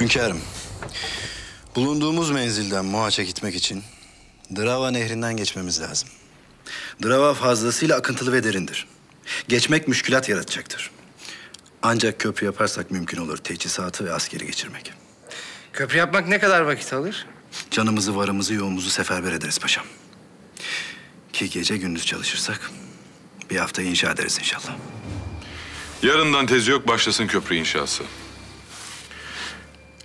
Hünkârım, bulunduğumuz menzilden Mohaç'a gitmek için Drava Nehri'nden geçmemiz lazım. Drava fazlasıyla akıntılı ve derindir. Geçmek müşkülat yaratacaktır. Ancak köprü yaparsak mümkün olur teçhizatı ve askeri geçirmek. Köprü yapmak ne kadar vakit alır? Canımızı, varımızı, yoğumuzu seferber ederiz paşam. Ki gece gündüz çalışırsak bir hafta inşa ederiz inşallah. Yarından tezi yok başlasın köprü inşası.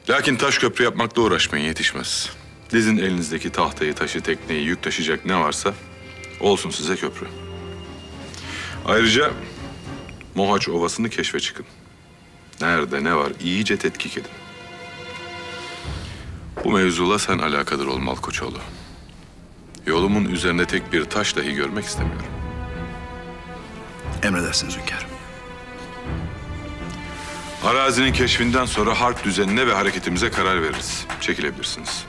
Lakin taş köprü yapmakla uğraşmayın yetişmez. Dizin elinizdeki tahtayı, taşı, tekneyi, yük taşıyacak ne varsa olsun size köprü. Ayrıca Mohaç Ovası'nı keşfe çıkın. Nerede ne var iyice tetkik edin. Bu mevzula sen alakadar ol Malkoçoğlu. Yolumun üzerinde tek bir taş dahi görmek istemiyorum. Emredersiniz hünkârım. Arazinin keşfinden sonra harp düzenine ve hareketimize karar veririz. Çekilebilirsiniz.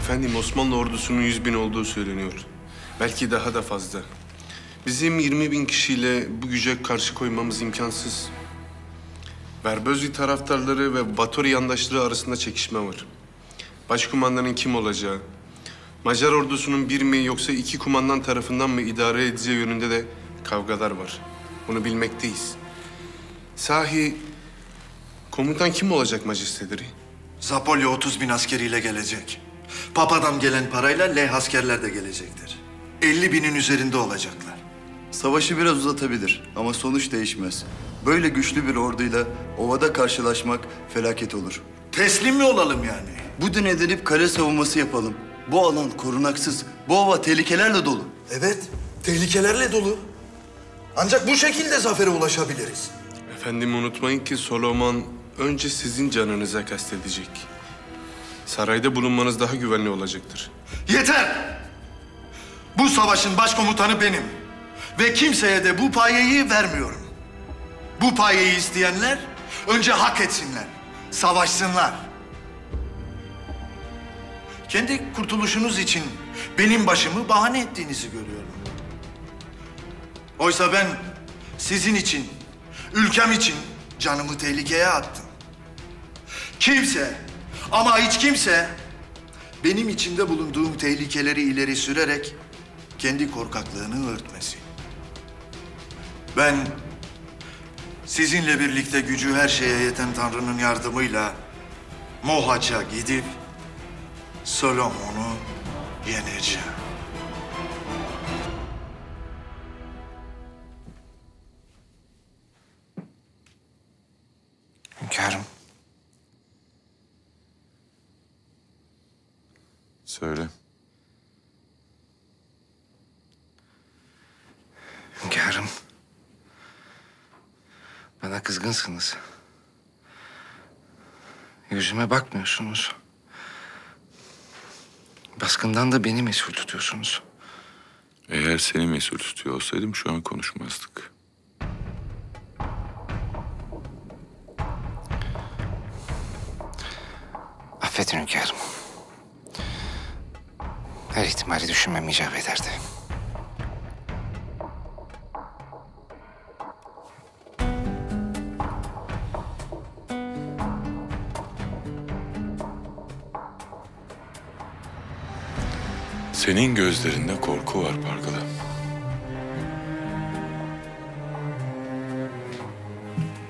Efendim Osmanlı ordusunun yüz bin olduğu söyleniyor. Belki daha da fazla. Bizim 20 bin kişiyle bu güce karşı koymamız imkansız. Verbözli taraftarları ve Batori yandaşları arasında çekişme var. Başkumandanın kim olacağı, Macar ordusunun bir mi yoksa iki kumandan tarafından mı idare edeceği yönünde de kavgalar var. Bunu bilmekteyiz. Sahi komutan kim olacak majesteleri? Zapolya 30 bin askeriyle gelecek. Papa'dan gelen parayla Leh askerler de gelecektir. 50 binin üzerinde olacaklar. Savaşı biraz uzatabilir ama sonuç değişmez. Böyle güçlü bir orduyla ovada karşılaşmak felaket olur. Teslim mi olalım yani? Bu denedip kale savunması yapalım. Bu alan korunaksız, bu ova tehlikelerle dolu. Evet, tehlikelerle dolu. Ancak bu şekilde zafere ulaşabiliriz. Efendim unutmayın ki Solomon önce sizin canınıza kastedecek. Sarayda bulunmanız daha güvenli olacaktır. Yeter! Bu savaşın başkomutanı benim. Ve kimseye de bu payeyi vermiyorum. Bu payeyi isteyenler önce hak etsinler, savaşsınlar. Kendi kurtuluşunuz için benim başımı bahane ettiğinizi görüyorum. Oysa ben sizin için, ülkem için canımı tehlikeye attım. Kimse ama hiç kimse benim içinde bulunduğum tehlikeleri ileri sürerek kendi korkaklığını örtmesin. Ben sizinle birlikte gücü her şeye yeten Tanrı'nın yardımıyla Mohaç'a gidip Solomon'u yeneceğim. Hünkârım. Söyle. Hünkârım. Bana kızgınsınız. Yüzüme bakmıyorsunuz. Baskından da beni mesul tutuyorsunuz. Eğer seni mesul tutuyor olsaydım şu an konuşmazdık. Affedin hünkârım. Her ihtimali düşünmem icap ederdi. Senin gözlerinde korku var Pargalı.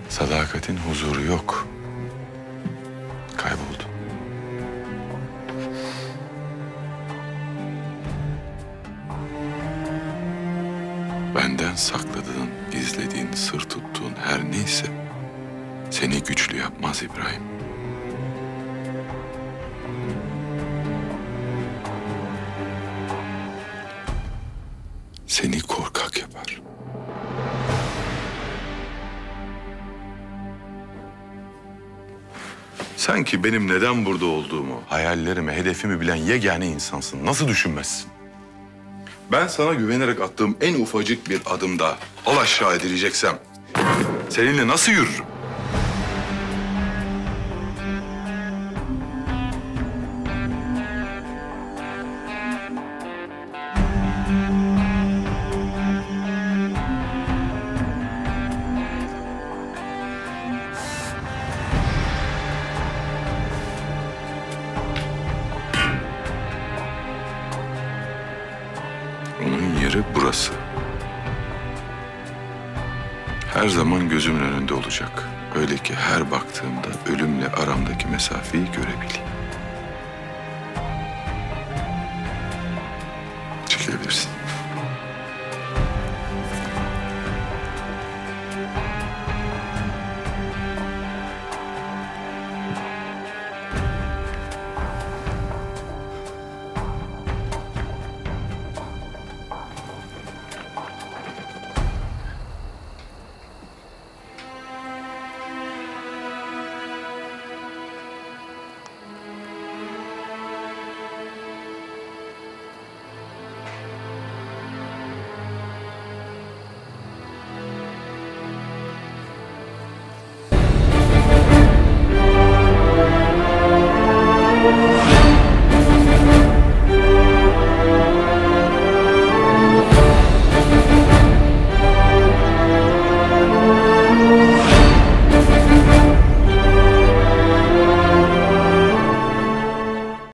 Sadakatin huzuru yok. Kayboldu. Benden sakladığın, gizlediğin, sır tuttuğun her neyse seni güçlü yapmaz İbrahim. Sen ki benim neden burada olduğumu, hayallerimi, hedefimi bilen yegane insansın. Nasıl düşünmezsin? Ben sana güvenerek attığım en ufacık bir adımda al aşağı edileceksem seninle nasıl yürürüm? Yeri burası. Her zaman gözümün önünde olacak. Öyle ki her baktığımda ölümle aramdaki mesafeyi görebileyim. Çekilebilirsin.